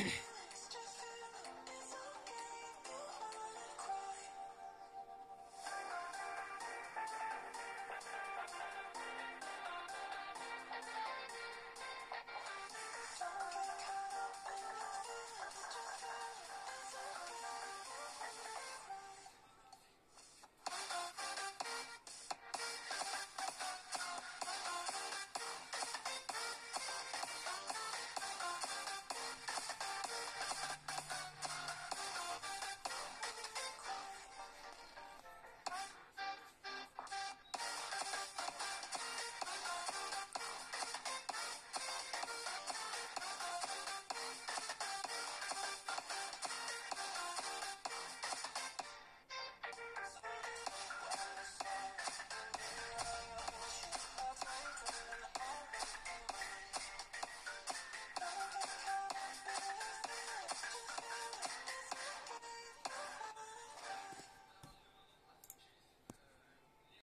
you